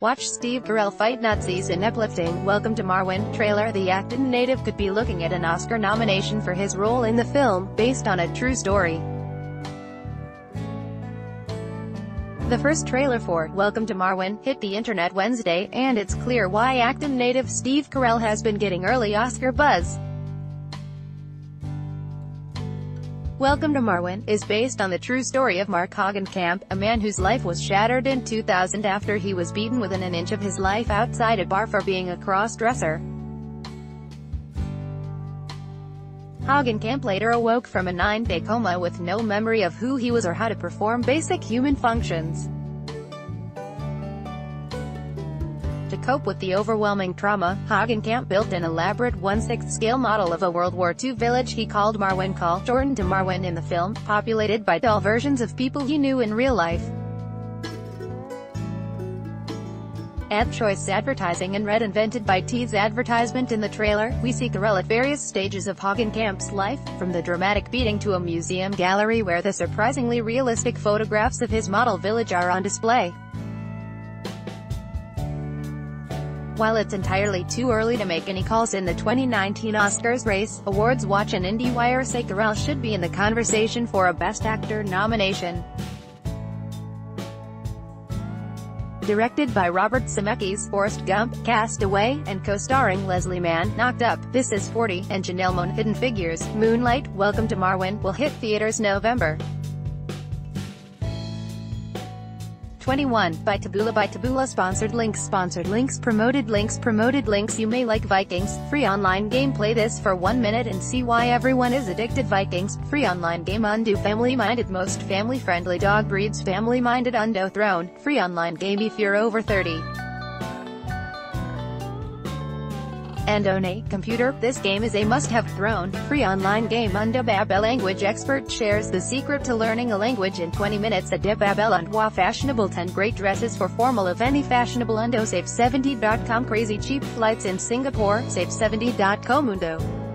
Watch Steve Carell fight Nazis in uplifting Welcome to Marwen trailer The acted native could be looking at an Oscar nomination for his role in the film, based on a true story. The first trailer for Welcome to Marwen hit the internet Wednesday, and it's clear why actor native Steve Carell has been getting early Oscar buzz. Welcome to Marwen, is based on the true story of Mark Hogancamp, a man whose life was shattered in 2000 after he was beaten within an inch of his life outside a bar for being a cross-dresser. Hogancamp later awoke from a nine-day coma with no memory of who he was or how to perform basic human functions. To cope with the overwhelming trauma, Hogancamp built an elaborate 1/6 scale model of a World War II village he called Marwencol Jordan to Marwen in the film, populated by doll versions of people he knew in real life. Ad choice advertising and red invented by T's advertisement in the trailer, we see Carell at various stages of Hogancamp's life, from the dramatic beating to a museum gallery where the surprisingly realistic photographs of his model village are on display. While it's entirely too early to make any calls in the 2019 Oscars race, Awards Watch and IndieWire say Carell should be in the conversation for a Best Actor nomination. Directed by Robert Zemeckis, Forrest Gump, Cast Away, and co-starring Leslie Mann, Knocked Up, This Is 40, and Janelle Monáe, Hidden Figures, Moonlight, Welcome to Marwen, will hit theaters November. 21. By Taboola By Taboola Sponsored links Sponsored links Promoted links Promoted links You may like Vikings, free online game Play this for one minute and see why everyone is addicted Vikings, free online game Undo Family-minded Most family-friendly dog breeds Family-minded Undo Throne, free online game if you're over 30. Andone, computer, this game is a must-have thrown, free online game Undababel language expert shares the secret to learning a language in 20 minutes Adebabel Undwa fashionable 10 great dresses for formal of any fashionable Undo Save70.com crazy cheap flights in Singapore, Save70.com Undo.